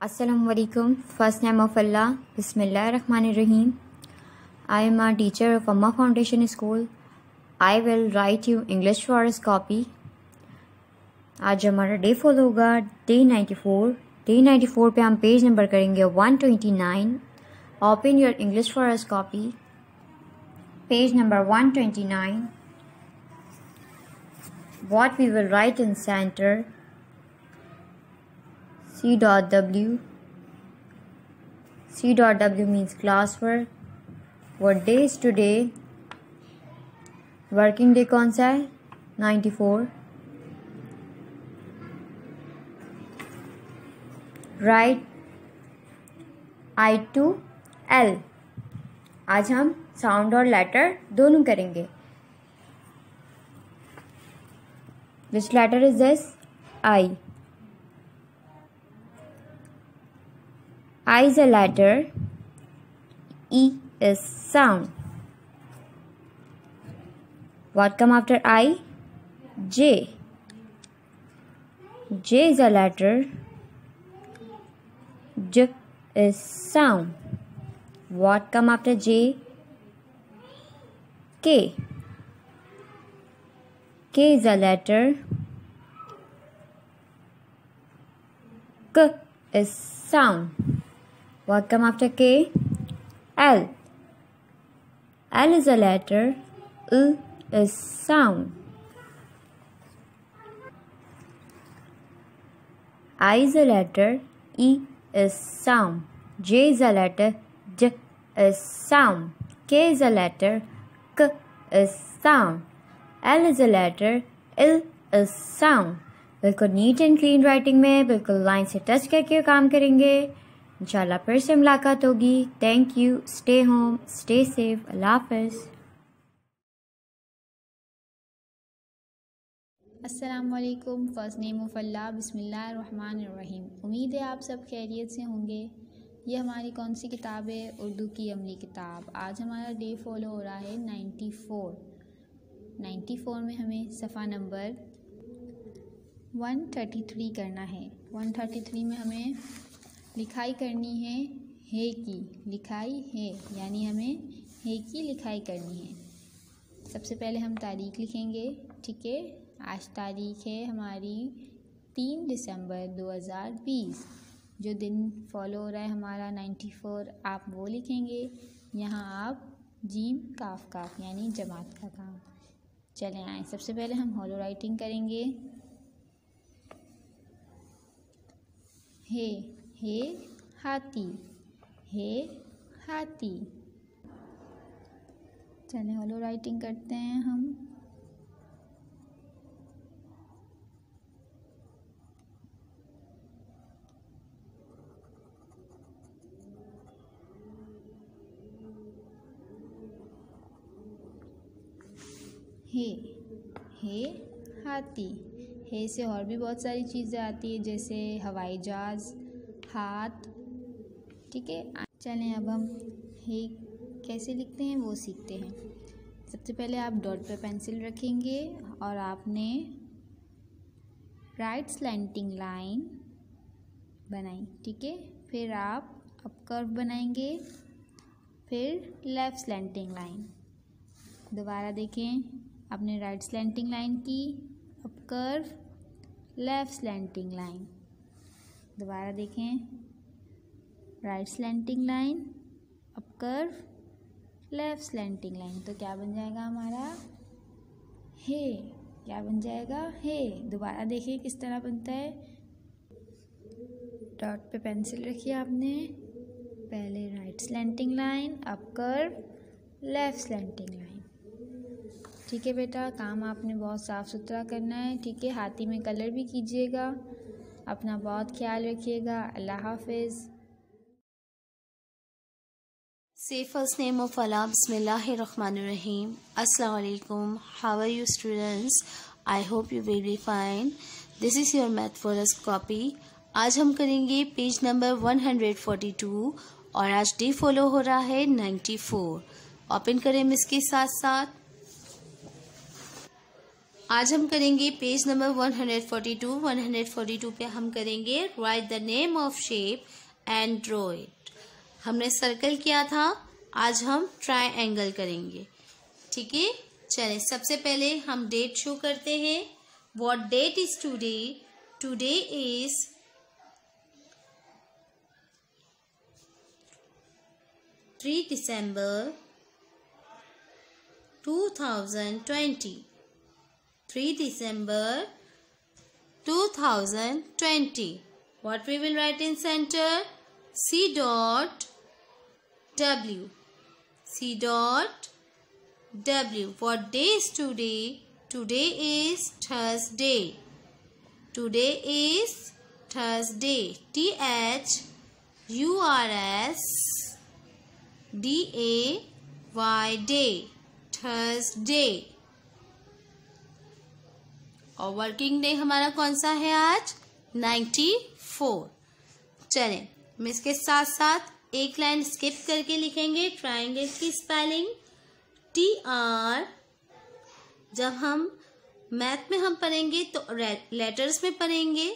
Assalamualaikum. First name of Allah. Bismillah Rahman Rahim. I am a teacher of Amma Foundation School. I will write you English for us copy. आज हमारा day follow होगा day 94 day 94 पे हम page number करेंगे 129 open your English for us copy page number 129 what we will write in center C dot W. C dot W means classwork. What day is today? Working day कौन सा है 94 right I to L आज हम sound और letter दोनों करेंगे which letter is this I I is a letter. E is sound. What come after I? J. J is a letter. J is sound. What come after J? K. K is a letter. K is sound. What come after K? L. L is a letter. U is sound. I is a letter. E is sound. J is a letter. J is sound. K is a letter. K is sound. L is a letter. L is sound. बिल्कुल neat and clean writing में बिल्कुल line से touch करके काम करेंगे इंशाल्लाह फिर से मुलाकात होगी। Thank you stay home stay safe अल्लाह हाफिज़। असलकुम फ़र्स्ट नेम ऑफ़ अल्लाह बिसमीम उम्मीद है आप सब खैरियत से होंगे। ये हमारी कौन सी किताब है? उर्दू की अमली किताब। आज हमारा डे फॉलो हो रहा है नाइन्टी फ़ोर। नाइन्टी फ़ोर में हमें सफ़ा नंबर वन थर्टी थ्री करना है। वन थर्टी थ्री में हमें लिखाई करनी है है की, लिखाई है, यानी हमें है की लिखाई करनी है। सबसे पहले हम तारीख लिखेंगे, ठीक है? आज तारीख है हमारी तीन दिसंबर 2020 जो दिन फॉलो हो रहा है हमारा 94 आप वो लिखेंगे। यहाँ आप जीम, काफ काफ, यानी जमात का काम। चले आए। सबसे पहले हम हॉलो राइटिंग करेंगे। हे हे हाथी हे हाथी। चले हेलो राइटिंग करते हैं हम। हे हे हाथी। हे से और भी बहुत सारी चीज़ें आती है, जैसे हवाई जहाज़। हाथ। ठीक है? चलें, अब हम हे, कैसे लिखते हैं वो सीखते हैं। सबसे पहले आप डॉट पे पेंसिल रखेंगे और आपने राइट स्लैंटिंग लाइन बनाई। ठीक है? फिर आप अब कर्व बनाएँगे, फिर लेफ़्ट स्लैंटिंग लाइन दोबारा देखें, आपने राइट स्लैंटिंग लाइन की अब कर्व लेफ़्ट स्लैंटिंग लाइन दोबारा देखें। राइट स्लैंटिंग लाइन अब कर्व लेफ़्ट स्लैंटिंग लाइन तो क्या बन जाएगा हमारा? हे। क्या बन जाएगा? हे। दोबारा देखिए किस तरह बनता है। डॉट पे पेंसिल रखी आपने। पहले राइट स्लैंटिंग लाइन अब कर्व लेफ़्ट स्लैंटिंग लाइन ठीक है बेटा, काम आपने बहुत साफ़ सुथरा करना है। ठीक है, हाथी में कलर भी कीजिएगा। अपना बहुत ख्याल रखिएगा। अल्लाह हाफिज। सेफर्स नेम ऑफ़ अला बसमीम असलकुम how are you students I hope you will be fine this is your math first copy आज हम करेंगे पेज नंबर 142 और आज डी फॉलो हो रहा है 94. फोर ओपन करें इसके साथ साथ आज हम करेंगे पेज नंबर 142 142 पे हम करेंगे write the name of shape and draw it हमने सर्कल किया था, आज हम ट्रायंगल करेंगे। ठीक है? चले, सबसे पहले हम डेट शो करते हैं। What date is today today is three December two thousand twenty 3 December 2020. What we will write in center? C dot W. C dot W. What day is today? Today is Thursday. Today is Thursday. T H U R S D A Y day. Thursday. और working day हमारा कौन सा है आज? Ninety four चलें, हम इसके साथ साथ एक लाइन स्किप करके लिखेंगे ट्राइंगल की स्पेलिंग टी आर जब हम मैथ में हम पढ़ेंगे तो लेटर्स में पढ़ेंगे,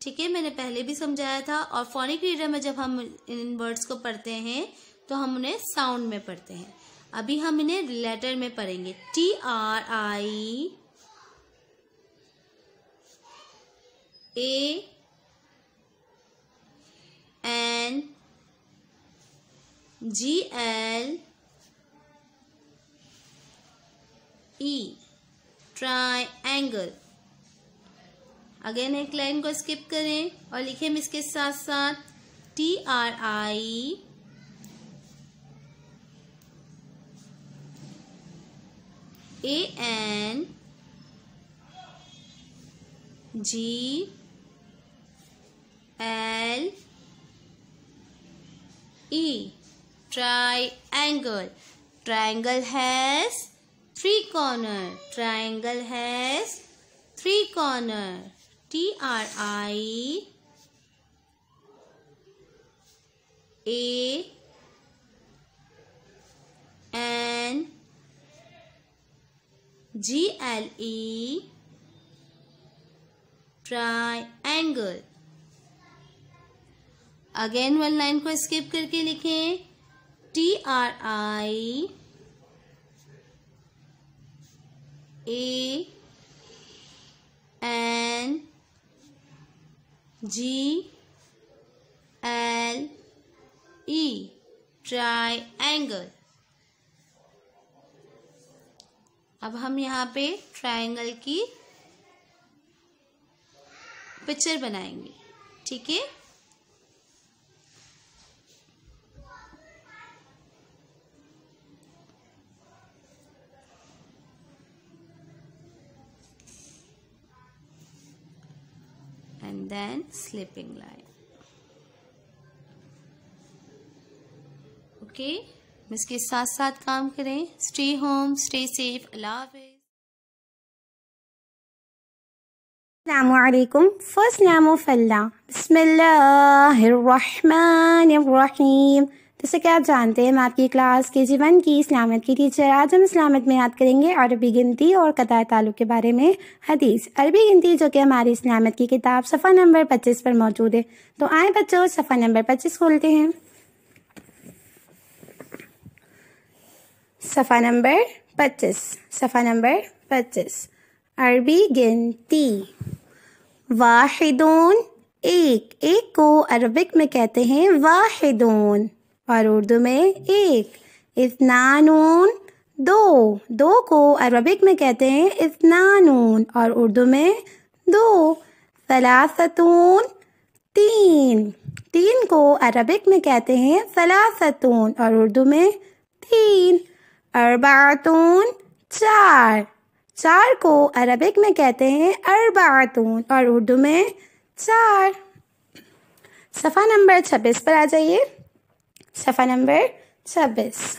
ठीक है? मैंने पहले भी समझाया था और फोनिक रीडर में जब हम इन वर्ड्स को पढ़ते हैं तो हम उन्हें साउंड में पढ़ते हैं। अभी हम इन्हें लेटर में पढ़ेंगे। T R I A N G L E. Triangle again एक लाइन को स्किप करें और लिखें इसके साथ साथ T R I A N G L E triangle. Triangle has three corner. Triangle has three corner. T R I A N G L E triangle again one line को skip करके लिखें। T R I A N G L E triangle अब हम यहाँ पे triangle की picture बनाएँगे। ठीक है? And then sleeping line okay okay? इसके साथ साथ काम करें स्टे होम स्टे सेफ़ अल्लाह Assalamualaikum. First name of Allah. Bismillahirrahmanirrahim. जैसे कि आप जानते हैं, मैं आपकी क्लास के जी वन की इस्लामियत की टीचर आज हम इस्लामियत में याद करेंगे अरबी गिनती और कतार तालुक के बारे में हदीस। अरबी गिनती जो कि हमारी इस्लामियत की किताब सफ़ा नंबर पच्चीस पर मौजूद है। तो आए बच्चों, सफ़ा नंबर पच्चीस खोलते हैं। सफ़ा नंबर पच्चीस, सफ़ा नंबर पच्चीस। अरबी गिनती। वाहिदून, एक एक को अरबिक में कहते हैं वाहिदून। और उर्दू में एक। इस्नानून दो। दो को अरबिक में कहते हैं इस्नानून और उर्दू में दो। सलासतून तीन। तीन को अरबिक में कहते हैं सलासतून और उर्दू में तीन। अरबातून चार। चार को अरबिक में कहते हैं अरबातून और उर्दू में चार। सफ़ा नंबर छब्बीस पर आ जाइए। सफ़ा नंबर छब्बीस।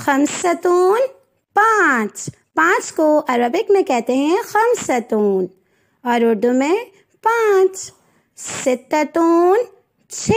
खमसतून पाँच। पाँच को अरबिक में कहते हैं खमसतून। और उर्दू में पाँच। सिततून छ।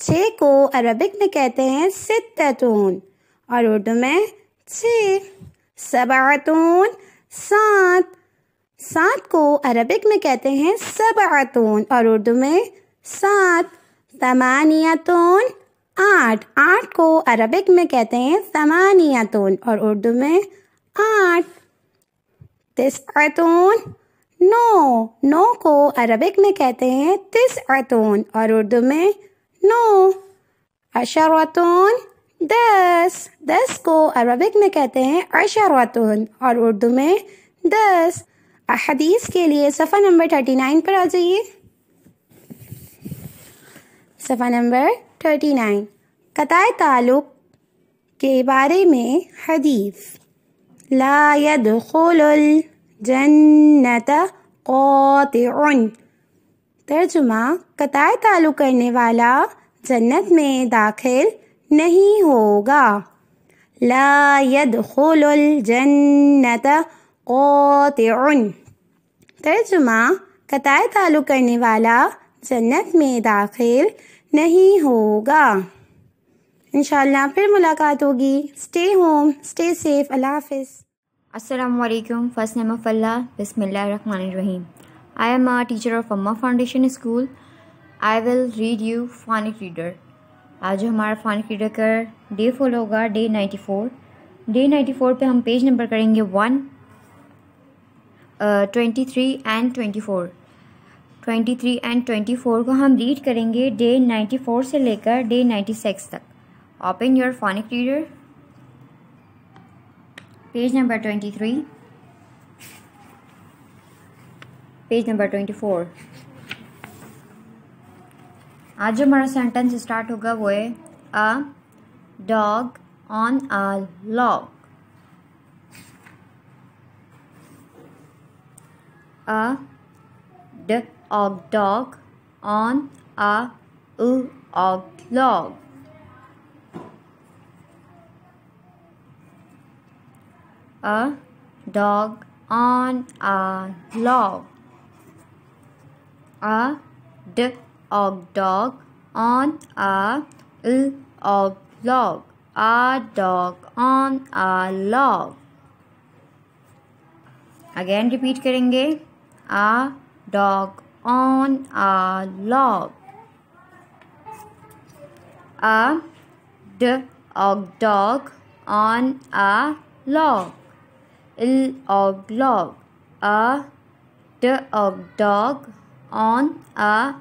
छः को अरबिक में कहते हैं सिततून और उर्दू में छ। सबातून सात। सात को अरबिक में कहते हैं सबअतून और उर्दू में सात। समानियतून आठ। आठ को अरबिक में कहते हैं समानियतून और उर्दू में आठ। तिसअतून नौ। नौ को अरबिक में कहते हैं तिसअतून और उर्दू में नौ। अशरतून दस। दस को अरबिक में कहते हैं अशरतून और उर्दू में दस। हदीस के लिए सफ़ा नंबर थर्टी नाइन पर आ जाइए। सफ़ा नंबर थर्टी नाइन। कताए ताल्लुक़ के बारे में हदीस। ला यदखुलुल जन्नत क़ातिउन। तर्जुमा, कताए ताल्लुक़ करने वाला जन्नत में दाखिल नहीं होगा। ला यदखुलुल जन्नत क़ातिउन। तर्जुमा, कताए ताल्लुक़ करने वाला जन्नत में दाखिल नहीं होगा। इनशाला फिर मुलाकात होगी। स्टे होम स्टे सेफ़ अल्लाफ असलकम फ़र्स्ट नेम ऑफ़ अल्लाह बसमीम I am a teacher of Amma foundation school I will read you phonic reader आज हमारा फानिक रीडर का डे फॉलो होगा day ninety four day ninety four पर हम पेज नंबर करेंगे one twenty three and twenty four twenty three and twenty four को हम read करेंगे डे नाइन्टी फोर से लेकर डे नाइन्टी सिक्स तक। Open your phonic reader page number twenty three page number twenty four आज जो हमारा सेंटेंस स्टार्ट होगा वो है a dog on a log d og dog on a u og log. A dog on a log. A d og dog on a u og log. A dog on a log. Again repeat करेंगे a dog on a log. A dog on a log. L og log. A dog dog on a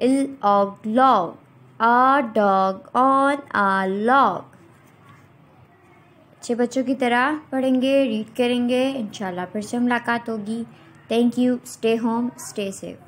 l og log. A dog on a log. अच्छे बच्चों की तरह पढ़ेंगे read करेंगे इंशाल्लाह फिर से मुलाकात होगी Thank you. Stay home. Stay safe.